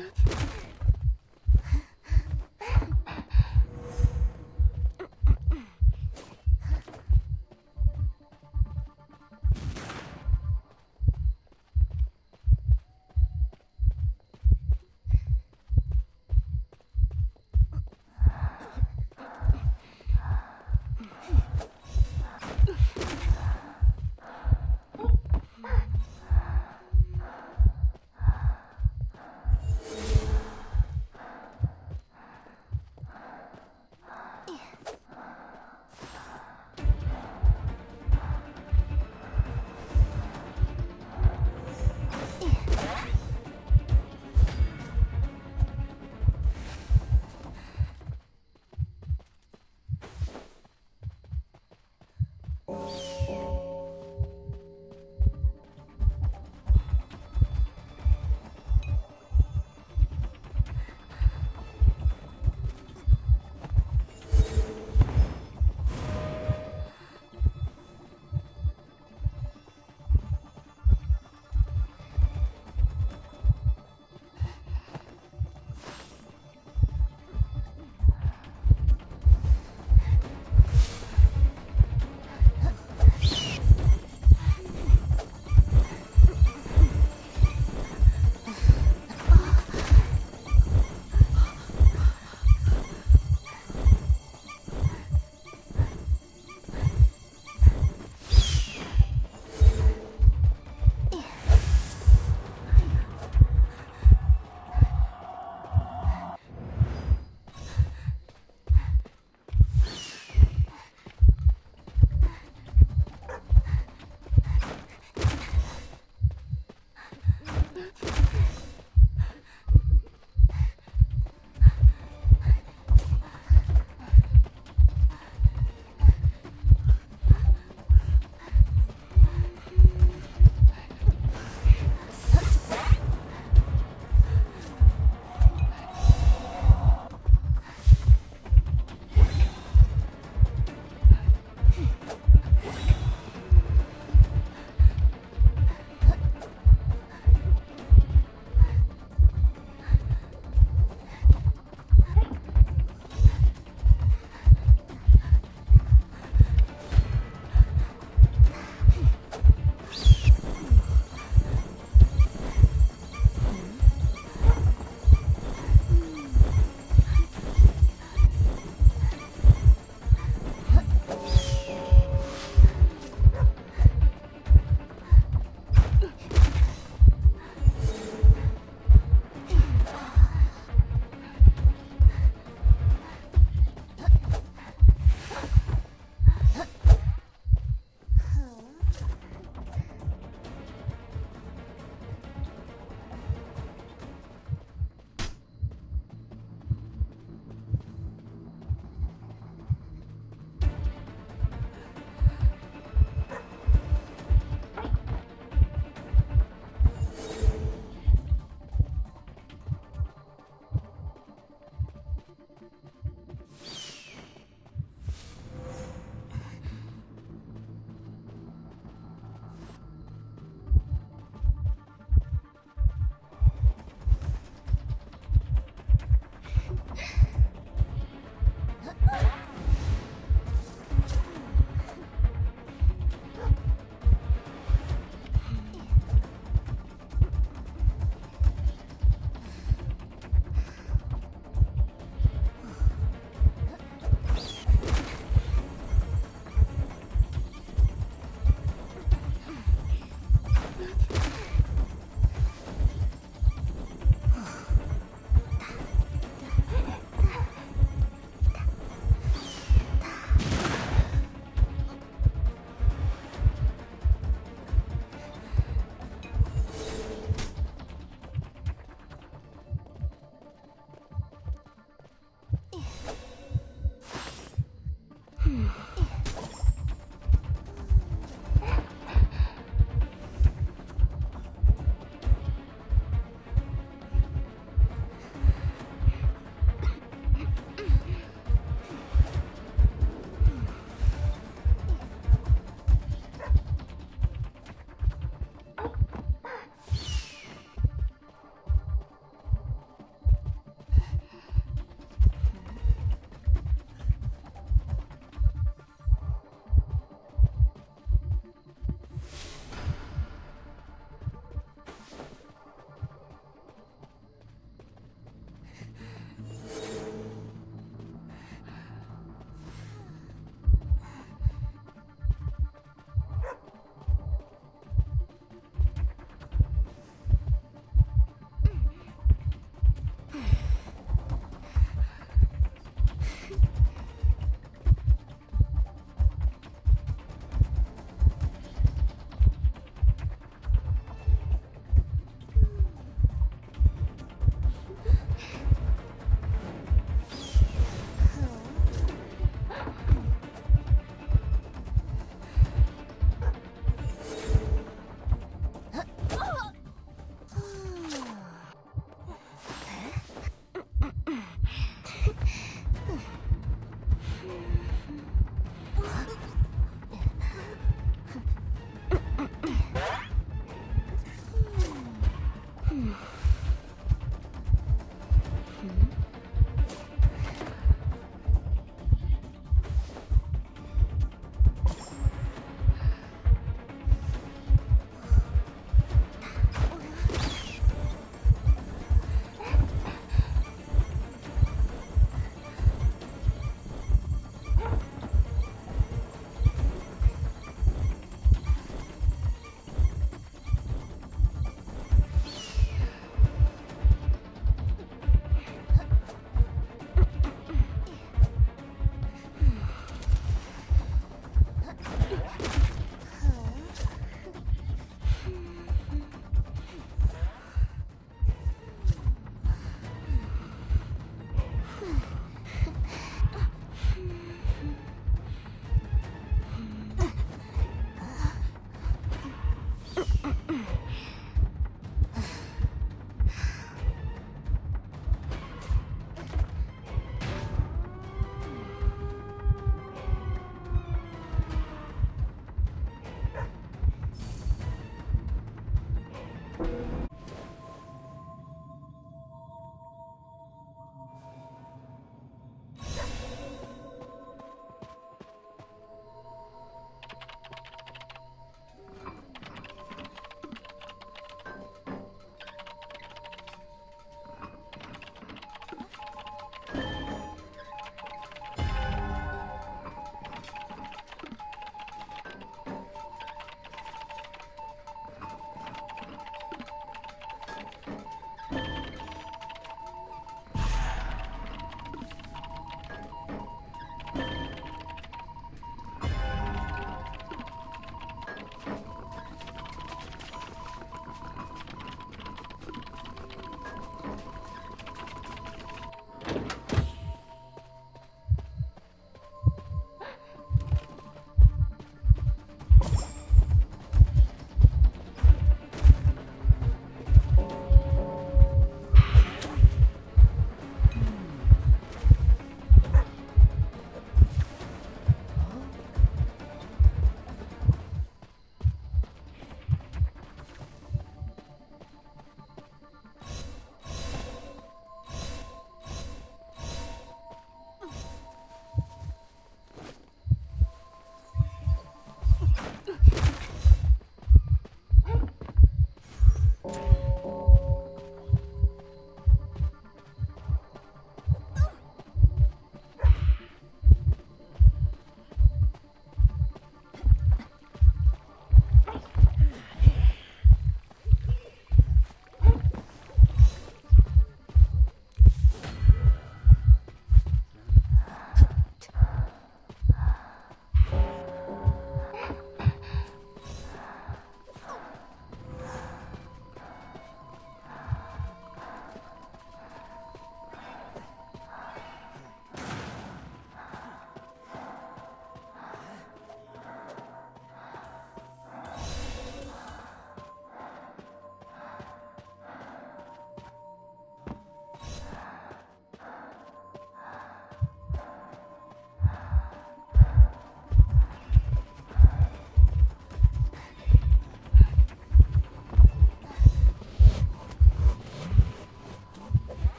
that.